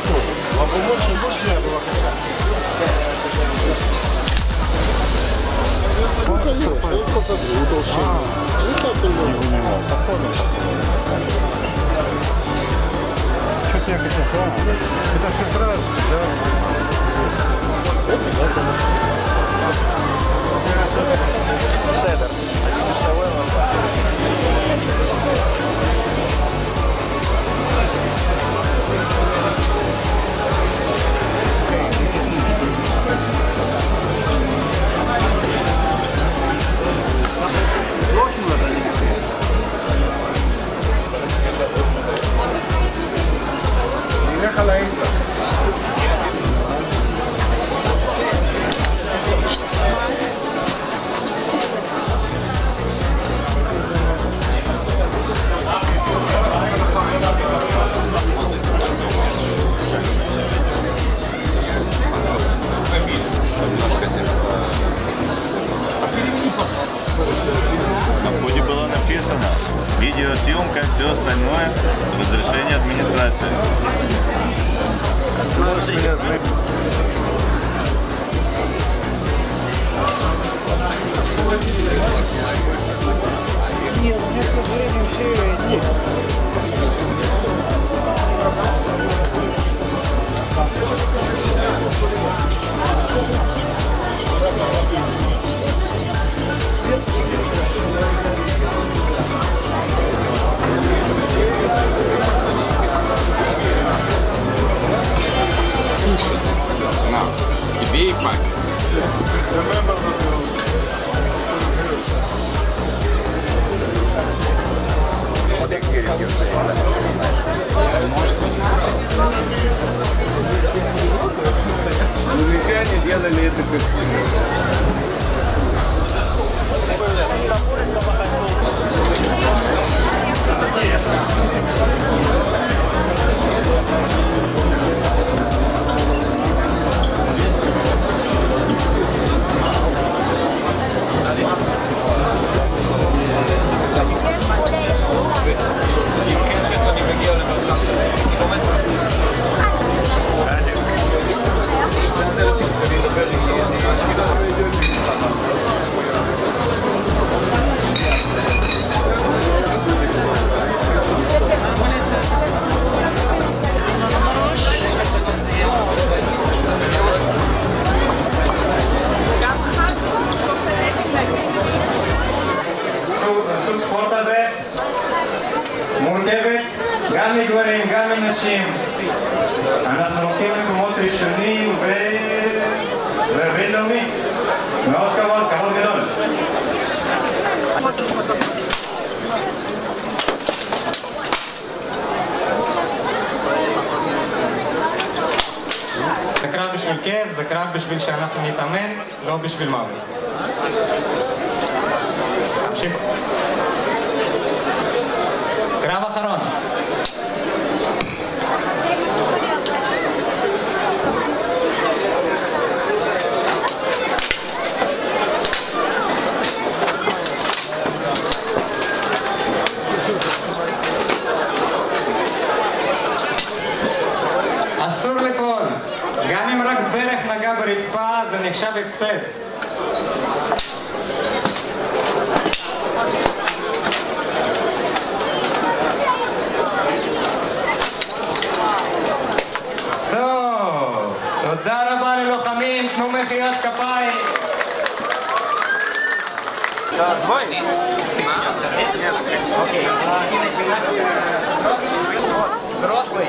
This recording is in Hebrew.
перепрыгнул. А больше, больше я была Ну, утолщение. Утолщение. Его не надо. Что-то я хотел сказать. Это все правильно, да? Это, да, конечно. Седер. Один из Нет, у меня, к сожалению, все эти... Англичане делали это как גם מגברים, גם מנשים. אנחנו לוקחים מקומות ראשונים ו... ובינלאומי. מאוד כבוד, כבוד גדול. זה קרב בשביל כיף, זה קרב בשביל שאנחנו נתאמן, לא בשביל מוות. תמשיכו. קרב אחרון. סט. טוב, תודה רבה ללוחמים, תנו מחיאות כפיים. Взрослый.